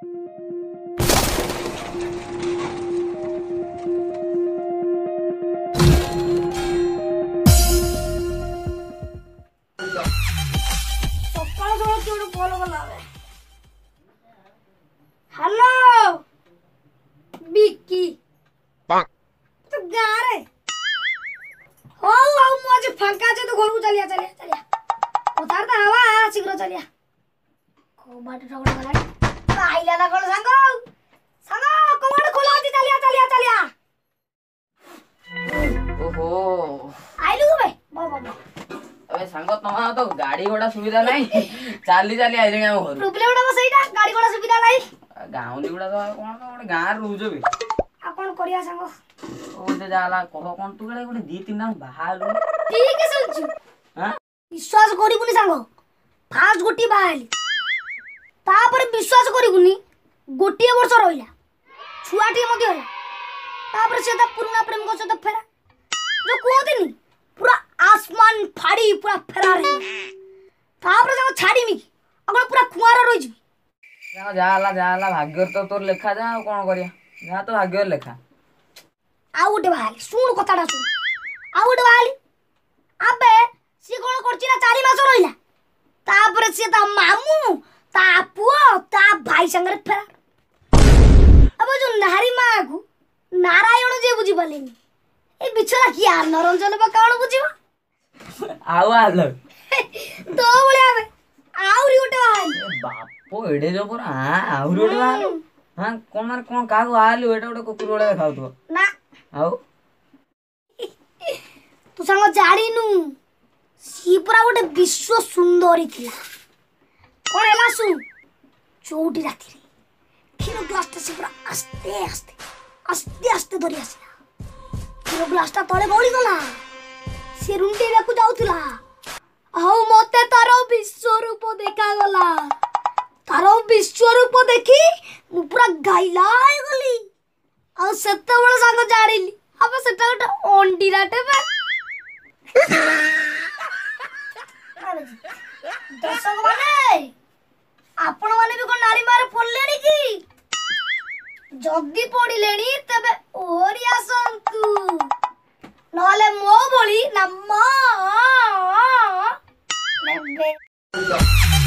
hello বিকি তো গারে ও আউ মজে ফাঁকা আছে তো ঘরু চালিয়া চালিয়া চালিয়া কোথার তো হাওয়া শীঘ্র চালিয়া কবাটে ঠকড়া গলাটা আইলা না কোন সাঙ্গ সাঙ্গ কমার খোলা আছে চালিয়া চালিয়া চালিয়া ওহো আইলু বে বাবা আবে সাঙ্গ তোমার তো গাড়ি ঘোড়া সুবিধা নাই চালি চালি আইলে আমি ঘর টুপলে গুড়া সেইটা গাড়ি ঘোড়া সুবিধা নাই গাউলি গুড়া তো কোন তো গোটে গাঁ রুজ বে আপন করিয়া সাঙ্গ ও যে জালা কহ কোন তু গড়ে গোটে দি তিন নাম বাহালু ঠিক আছে শুনছু হ্যাঁ বিশ্বাস করিবুনি সাঙ্গ ফার্স্ট গুটি বাহালি ତାପରେ ବିଶ୍ୱାସ କରିବୁନି ଗୋଟିଏ ବର୍ଷ ରହିଲା ଛୁଆଟିଏ ମଧ୍ୟ ହେଲା ତାପରେ ସେ ତା ପୁରୁଣା ପ୍ରେମଙ୍କ ସହିତ ଫେରା ଯେଉଁ କୁହନ୍ତିନି ପୁରା ଆସମାନ ଫାଡ଼ି ପୁରା ଫେରା ତାପରେ ତାଙ୍କୁ ଛାଡ଼ିମି ଆଉ କ'ଣ ପୁରା କୁଆଁର ରହିଯିବି ଯାହା ହେଲା ଯାହା ହେଲା ଭାଗ୍ୟରେ ତ ତୋର ଲେଖା ଯାହା ଆଉ କ'ଣ କରିବା ଯାହା ତ ଭାଗ୍ୟରେ ଲେଖା ଆଉ ଗୋଟେ ବାହାରି ଶୁଣୁ କଥାଟା ଶୁଣୁ ଆଉ ଗୋଟେ ବାହାରି ଆବେ ସିଏ କ'ଣ କରୁଛି ନା ଚାରି ମାସ ରହିଲା ତାପରେ ସିଏ ତା ମା ସାଙ୍ଗରେ ଫେରାର ଆବ ଯୋଉ ନାରୀ ମାଆକୁ ନାରାୟଣ ଯିଏ ବୁଝିପାରିଲେନି ଏ ବିଛରା କିଏ ଆଉ ନରଞ୍ଜନ ବା କଣ ବୁଝିବ ଆଉ ଆଲୋ ତୋ ଭଳିଆ ଆମେ ଆହୁରି ଗୋଟେ ବାହାରିଲୁ ବାପ ଏଡ଼େ ଯୋଉ ପୁରା ଆହୁରି ଗୋଟେ ବାହାରିଲୁ ହଁ କଣ ମାନେ କଣ କାହାକୁ ବାହାରିଲୁ ଏଇଟା ଗୋଟେ କୁକୁର ଭଳିଆ ଦେଖାଉଥିବ ନା ଆଉ ତୁ ସାଙ୍ଗ ଜାଣିନୁ ସିଏ ପୁରା ଗୋଟେ ବିଶ୍ୱ ସୁନ୍ଦରୀ ଥିଲା କଣ ହେଲା ଶୁଣୁ চৌটি রাখিনি କ୍ଷୀର ଗ୍ଲାସ୍ଟା ସେ ପୁରା ଆସ୍ତେ ଆସ୍ତେ ଆସ୍ତେ ଆସ୍ତେ ধরি ଆସିଲା କ୍ଷୀର ଗ୍ଲାସ୍ଟା ତଳେ ଗଳିଗଲା ସେ ରୁଣ୍ଡେଇବାକୁ ଯାଉଥିଲା ଆଉ ମତେ ତାର ବିଶ୍ୱରୂପ ଦେଖାଗଲା ତାର ବିଶ୍ୱରୂପ ଦେଖି ମୁଁ ପୁରା ଗାଇଲା ହେଇଗଲି ଆଉ ସେତେବେଳେ ସାଙ୍ଗ ଜାଣିଲି ଆମେ ସେଟା ଗୋଟେ ଅଣ୍ଡିରାଟେ ବା ଦର୍ଶକ ଆପଣ ମାନେ ବି କ'ଣ ନାରୀ ମାରେ ପଡ଼ିଲେଣି କି ଯଦି ପଡ଼ିଲେଣି ତେବେ ଓହରି ଆସନ୍ତୁ ନହେଲେ ମୋ ଭଳି ନା ମ